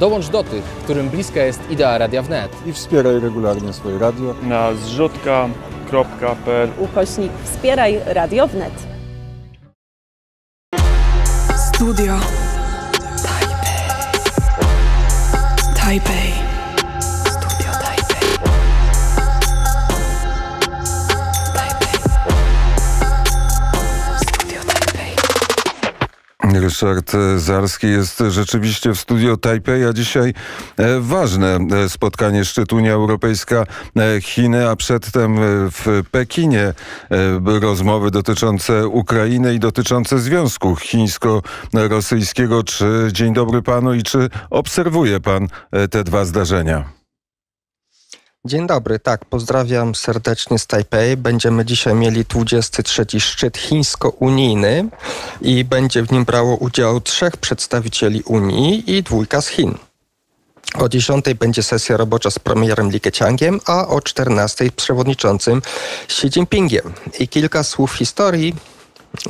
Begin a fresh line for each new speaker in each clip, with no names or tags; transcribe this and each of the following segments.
Dołącz do tych, którym bliska jest idea Radia Wnet.
i wspieraj regularnie swoje radio.
na zrzutka.pl
ukośnik Wspieraj Radio Wnet.
Studio Taipei. Taipei.
Ryszard Zarski jest rzeczywiście w studio Tajpej, a dzisiaj e, ważne e, spotkanie szczytu Unia Europejska-Chiny, a przedtem e, w Pekinie e, rozmowy dotyczące Ukrainy i dotyczące związku chińsko-rosyjskiego. Czy dzień dobry panu i czy obserwuje pan e, te dwa zdarzenia?
Dzień dobry, tak, pozdrawiam serdecznie z Tajpej. Będziemy dzisiaj mieli 23 szczyt chińsko-unijny i będzie w nim brało udział trzech przedstawicieli Unii i dwójka z Chin. O 10 będzie sesja robocza z premierem Li Keqiangiem, a o 14 przewodniczącym Xi Jinpingiem. I kilka słów historii.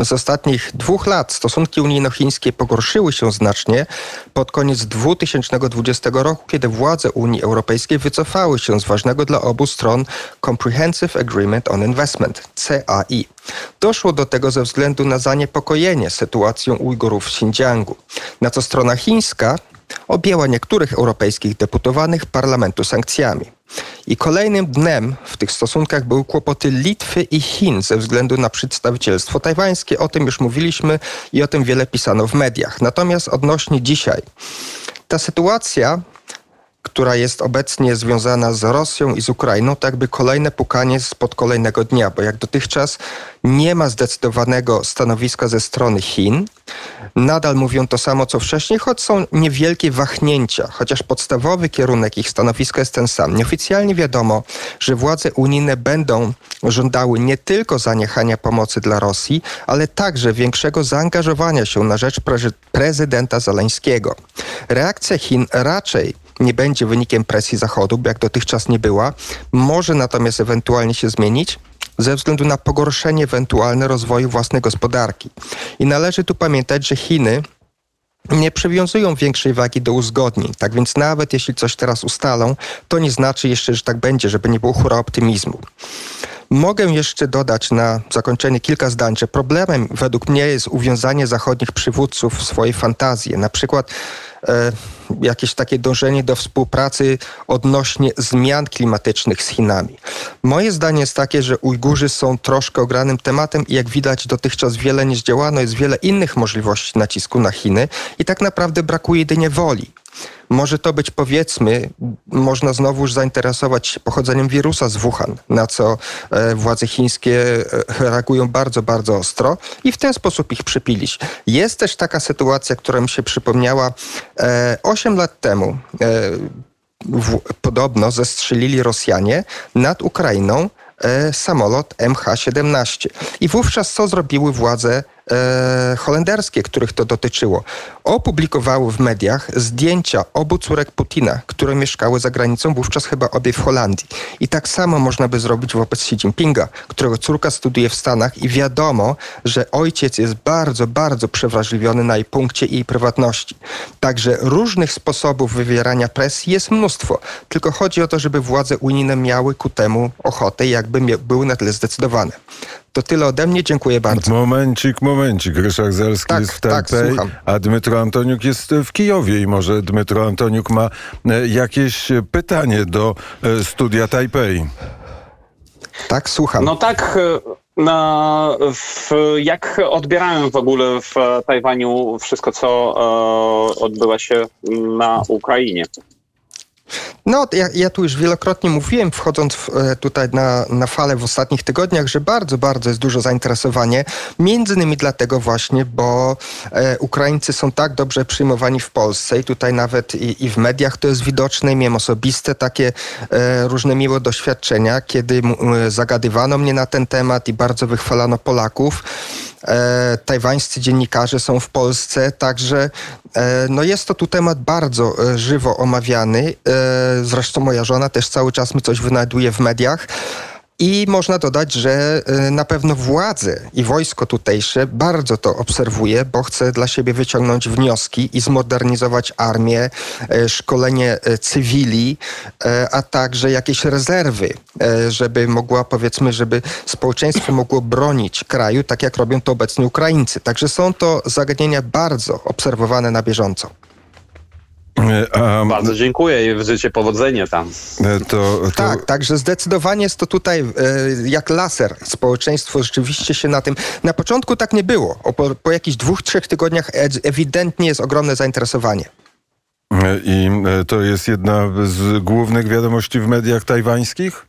Z ostatnich dwóch lat stosunki unijno-chińskie pogorszyły się znacznie pod koniec 2020 roku, kiedy władze Unii Europejskiej wycofały się z ważnego dla obu stron Comprehensive Agreement on Investment CAI. Doszło do tego ze względu na zaniepokojenie sytuacją Ujgurów w Xinjiangu, na co strona chińska objęła niektórych europejskich deputowanych parlamentu sankcjami. I kolejnym dnem w tych stosunkach były kłopoty Litwy i Chin ze względu na przedstawicielstwo tajwańskie. O tym już mówiliśmy i o tym wiele pisano w mediach. Natomiast odnośnie dzisiaj, ta sytuacja która jest obecnie związana z Rosją i z Ukrainą, to jakby kolejne pukanie spod kolejnego dnia, bo jak dotychczas nie ma zdecydowanego stanowiska ze strony Chin. Nadal mówią to samo co wcześniej, choć są niewielkie wahnięcia, chociaż podstawowy kierunek ich stanowiska jest ten sam. Nieoficjalnie wiadomo, że władze unijne będą żądały nie tylko zaniechania pomocy dla Rosji, ale także większego zaangażowania się na rzecz prezy- prezydenta Zaleńskiego. Reakcja Chin raczej nie będzie wynikiem presji Zachodu, jak dotychczas nie była, może natomiast ewentualnie się zmienić ze względu na pogorszenie ewentualne rozwoju własnej gospodarki. I należy tu pamiętać, że Chiny nie przywiązują większej wagi do uzgodnień. Tak więc nawet jeśli coś teraz ustalą, to nie znaczy jeszcze, że tak będzie, żeby nie było hura optymizmu. Mogę jeszcze dodać na zakończenie kilka zdań, że problemem według mnie jest uwiązanie zachodnich przywódców w swoje fantazje. Na przykład jakieś takie dążenie do współpracy odnośnie zmian klimatycznych z Chinami. Moje zdanie jest takie, że Ujgurzy są troszkę ogranym tematem i jak widać dotychczas wiele nie zdziałano, jest wiele innych możliwości nacisku na Chiny i tak naprawdę brakuje jedynie woli. Może to być, powiedzmy, można znowuż zainteresować się pochodzeniem wirusa z Wuhan, na co e, władze chińskie e, reagują bardzo, bardzo ostro i w ten sposób ich przypilić. Jest też taka sytuacja, która mi się przypomniała. E, 8 lat temu e, w, podobno zestrzelili Rosjanie nad Ukrainą e, samolot MH17. I wówczas co zrobiły władze e, holenderskie, których to dotyczyło? Opublikowały w mediach zdjęcia obu córek Putina, które mieszkały za granicą, wówczas chyba obie w Holandii. I tak samo można by zrobić wobec Xi Jinpinga, którego córka studiuje w Stanach i wiadomo, że ojciec jest bardzo, bardzo przewrażliwiony na jej punkcie i jej prywatności. Także różnych sposobów wywierania presji jest mnóstwo. Tylko chodzi o to, żeby władze unijne miały ku temu ochotę jakby były na tyle zdecydowane. To tyle ode mnie, dziękuję bardzo.
Momencik, momencik. Ryszard Zelski
Tak,
jest w
tak,
Tajpej,
słucham.
a Dmytro Antoniuk jest w Kijowie i może Dmytro Antoniuk ma e, jakieś pytanie do e, studia Tajpej.
Tak, słucham.
No tak, e, na, w, jak odbierają w ogóle w Tajwaniu wszystko, co e, odbywa się na Ukrainie?
No, ja, ja tu już wielokrotnie mówiłem, wchodząc w, e, tutaj na, na falę w ostatnich tygodniach, że bardzo, bardzo jest duże zainteresowanie. Między innymi dlatego właśnie, bo e, Ukraińcy są tak dobrze przyjmowani w Polsce i tutaj nawet i, i w mediach to jest widoczne. Miałem osobiste takie e, różne miłe doświadczenia, kiedy e, zagadywano mnie na ten temat i bardzo wychwalano Polaków. E, tajwańscy dziennikarze są w Polsce, także e, no jest to tu temat bardzo żywo omawiany. E, zresztą moja żona też cały czas mi coś wynajduje w mediach. I można dodać, że y, na pewno władze i wojsko tutejsze bardzo to obserwuje, bo chce dla siebie wyciągnąć wnioski i zmodernizować armię, e, szkolenie e, cywili, e, a także jakieś rezerwy, e, żeby mogła, powiedzmy, żeby społeczeństwo mogło bronić kraju, tak jak robią to obecnie Ukraińcy. Także są to zagadnienia bardzo obserwowane na bieżąco.
A
Bardzo dziękuję i życzę powodzenia tam.
e, to, to
Tak, także zdecydowanie jest to tutaj e, jak laser. Społeczeństwo rzeczywiście się na tym. Na początku tak nie było. O, po, po jakichś dwóch, trzech tygodniach e- ewidentnie jest ogromne zainteresowanie.
i to jest jedna z głównych wiadomości w mediach tajwańskich?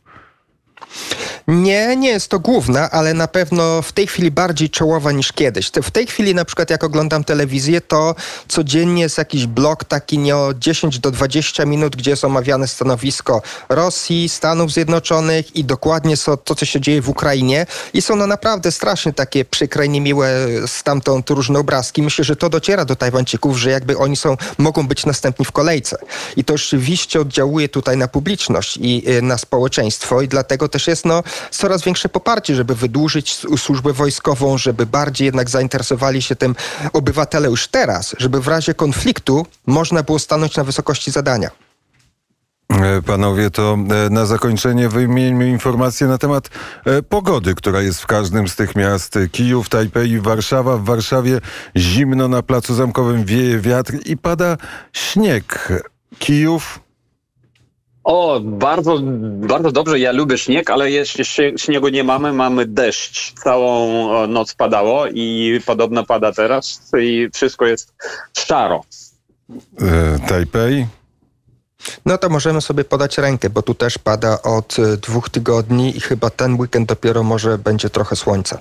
Nie, nie jest to główna, ale na pewno w tej chwili bardziej czołowa niż kiedyś. W tej chwili na przykład jak oglądam telewizję, to codziennie jest jakiś blok taki nie o 10 do 20 minut, gdzie jest omawiane stanowisko Rosji, Stanów Zjednoczonych i dokładnie są to, co się dzieje w Ukrainie. I są no naprawdę strasznie takie przykre niemiłe stamtąd różne obrazki. Myślę, że to dociera do Tajwańczyków, że jakby oni są, mogą być następni w kolejce. I to rzeczywiście oddziałuje tutaj na publiczność i y, na społeczeństwo i dlatego też jest no, coraz większe poparcie, żeby wydłużyć służbę wojskową, żeby bardziej jednak zainteresowali się tym obywatele już teraz, żeby w razie konfliktu można było stanąć na wysokości zadania.
E, Panowie, to e, na zakończenie wymienimy informacje na temat e, pogody, która jest w każdym z tych miast. Kijów, Tajpej Warszawa. W Warszawie zimno na Placu Zamkowym wieje wiatr i pada śnieg. Kijów,
O, bardzo, bardzo dobrze. Ja lubię śnieg, ale jeszcze śnie- śniegu nie mamy. Mamy deszcz. Całą e, noc padało i podobno pada teraz i wszystko jest szaro.
e, Tajpej.
No to możemy sobie podać rękę, bo tu też pada od y, dwóch tygodni i chyba ten weekend dopiero może będzie trochę słońca.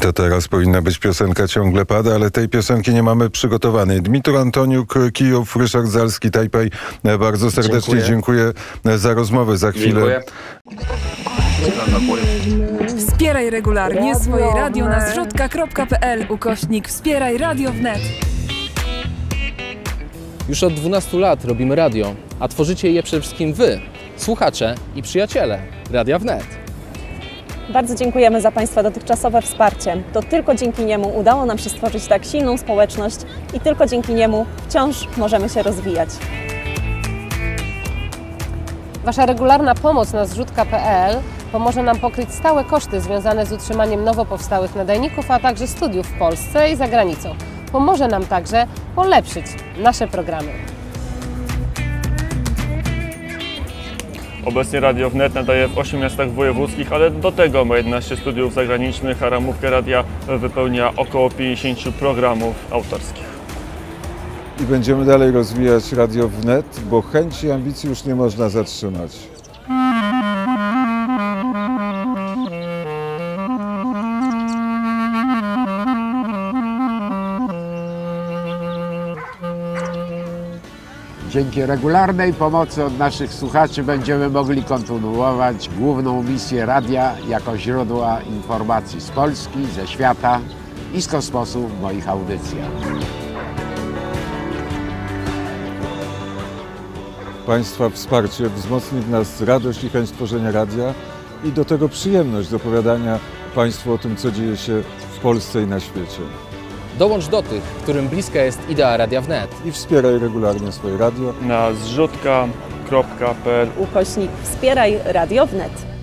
To teraz powinna być piosenka Ciągle pada, ale tej piosenki nie mamy przygotowanej. Dmitru Antoniuk, Kijów, Ryszard Zalski, Tajpej. E, Bardzo serdecznie dziękuję,
Dziękuję.
e, za rozmowę. Za chwilę.
Dziękuję.
Wspieraj regularnie swoje radio na zrzutka.pl ukośnik Wspieraj Radio Wnet.
Już od 12 lat robimy radio, a tworzycie je przede wszystkim Wy, słuchacze i przyjaciele Radia Wnet.
Bardzo dziękujemy za Państwa dotychczasowe wsparcie. To tylko dzięki niemu udało nam się stworzyć tak silną społeczność i tylko dzięki niemu wciąż możemy się rozwijać.
Wasza regularna pomoc na zrzutka.pl pomoże nam pokryć stałe koszty związane z utrzymaniem nowo powstałych nadajników, a także studiów w Polsce i za granicą. Pomoże nam także polepszyć nasze programy.
Obecnie Radio Wnet nadaje w 8 miastach wojewódzkich, ale do tego ma 11 studiów zagranicznych, a ramówkę radia wypełnia około 50 programów autorskich.
I będziemy dalej rozwijać Radio Wnet, bo chęci i ambicji już nie można zatrzymać.
Dzięki regularnej pomocy od naszych słuchaczy będziemy mogli kontynuować główną misję radia jako źródła informacji z Polski, ze świata i z kosmosu w moich audycjach.
Państwa wsparcie wzmocni w nas radość i chęć tworzenia radia i do tego przyjemność opowiadania Państwu o tym, co dzieje się w Polsce i na świecie.
Dołącz do tych, którym bliska jest idea Radia Wnet.
I wspieraj regularnie swoje radio.
Na zrzutka.pl
Ukośnik Wspieraj Radio Wnet.